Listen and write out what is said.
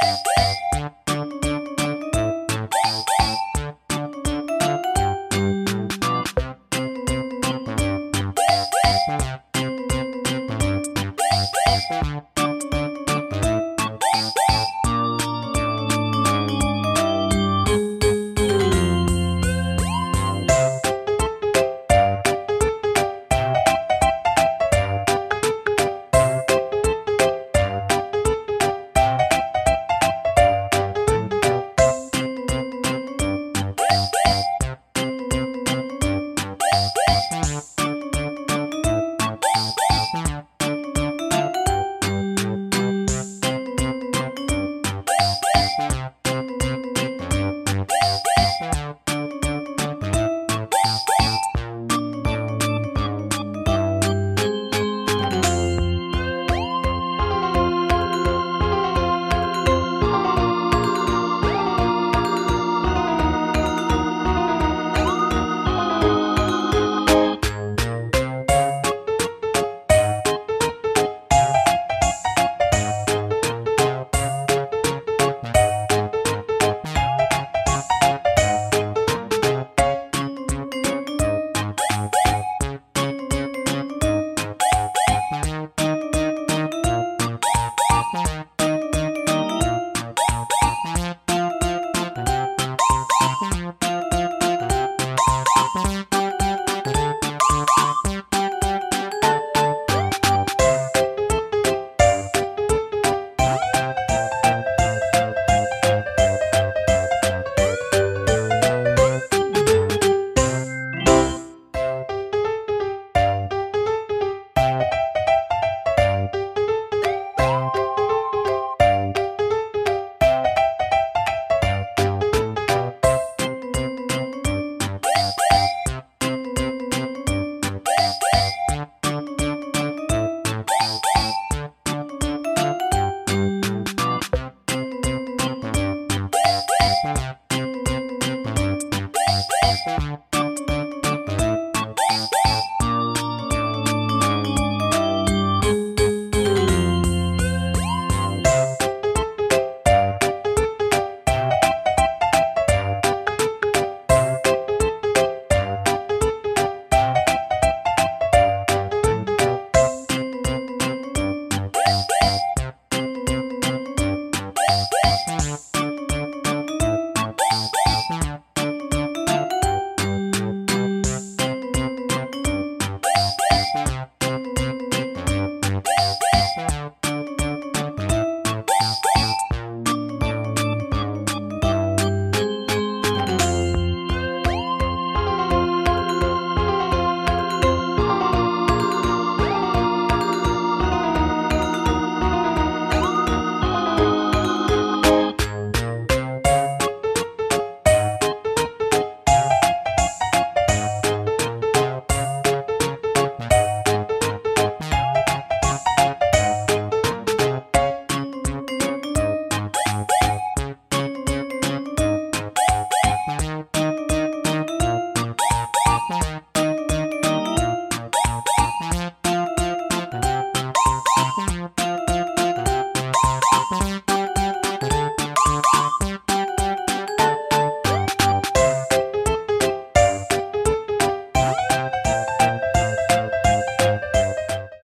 Thank you. Música